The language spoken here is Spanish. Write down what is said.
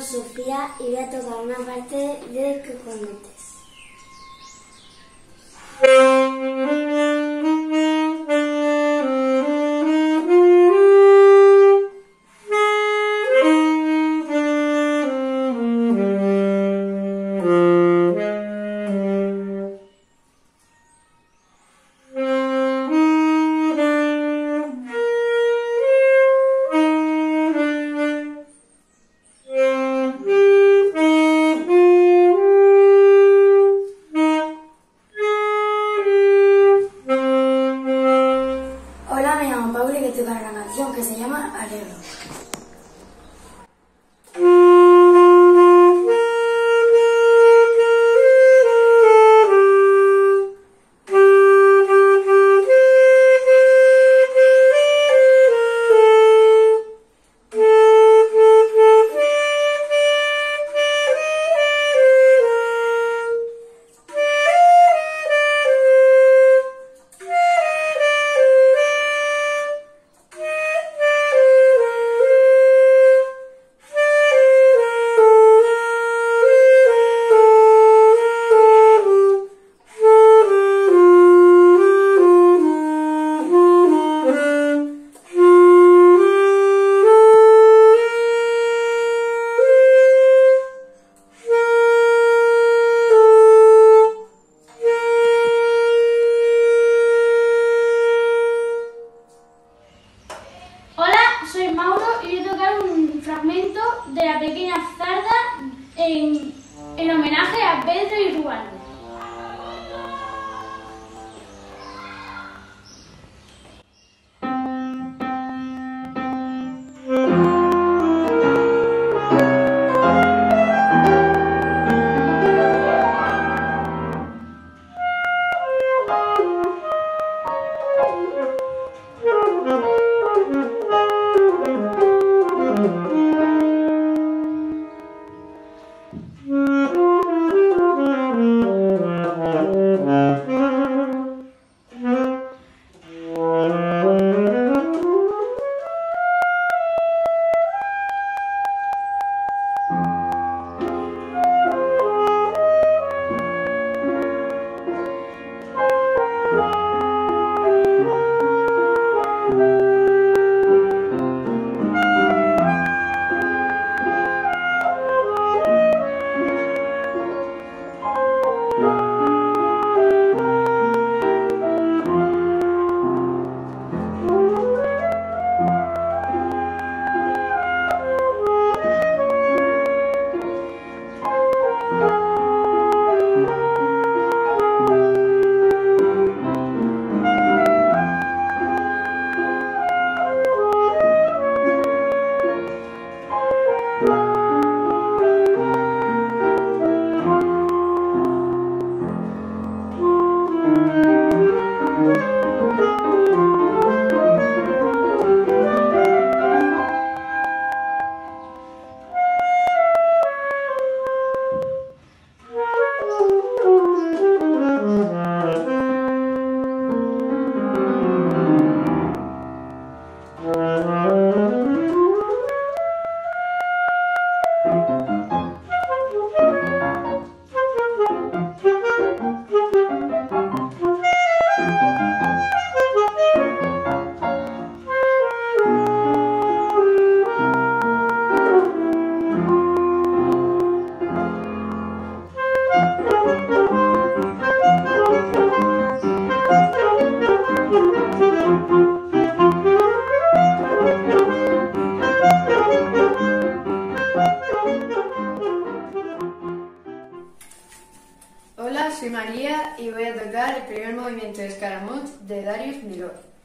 Sofía y voy a tocar una parte de. Hola, llamo Pablo y voy a tocar una canción que se llama Alegro. De la pequeña zarda en, en homenaje a Pedro y Rubaldo. Y voy a tocar el primer movimiento de Scaramouche de Darius Milhaud.